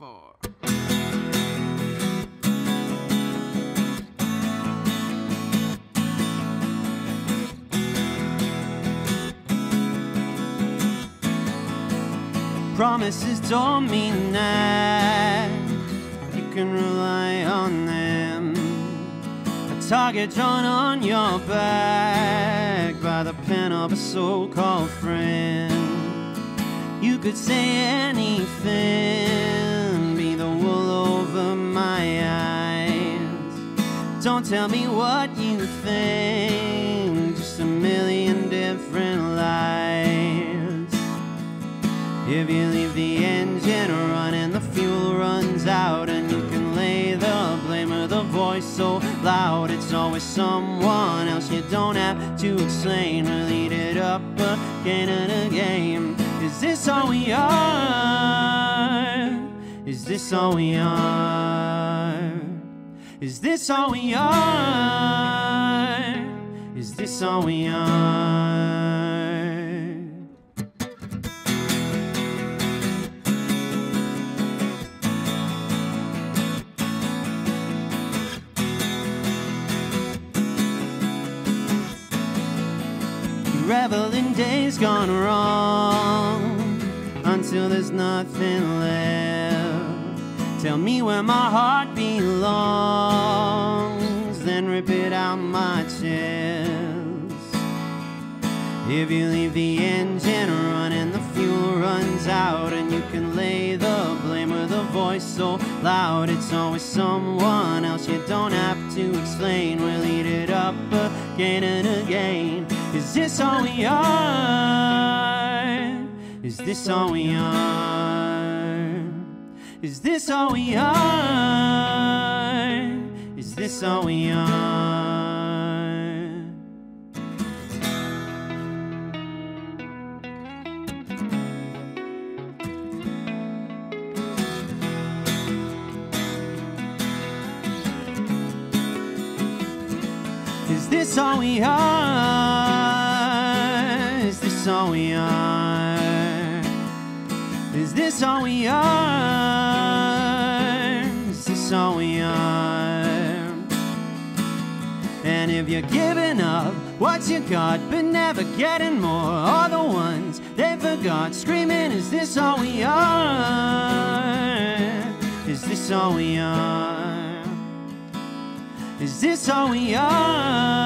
four. Promises don't mean that you can rely on them. A target drawn on your back by the pen of a so called friend. You could say anything, Don't tell me what you think, just a million different lies. If you leave the engine running, the fuel runs out, and you can lay the blame of the voice so loud. It's always someone else you don't have to explain. We'll eat it up again and again. Is this all we are? Is this all we are? Is this all we are? Is this all we are? Revel in days gone wrong until there's nothing left. Tell me where my heart belongs, then rip it out my chest. If you leave the engine running, the fuel runs out, and you can lay the blame with a voice so loud. It's always someone else you don't have to explain. We'll eat it up again and again. Is this all we are? Is this all we are? Is this all we are? Is this all we are? Is this all we are? Is this all we are? Is this all we are? Is this all we are? And if you're giving up what you got, but never getting more, are the ones they forgot screaming, Is this all we are? Is this all we are? Is this all we are?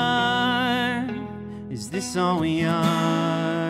Is this all we are?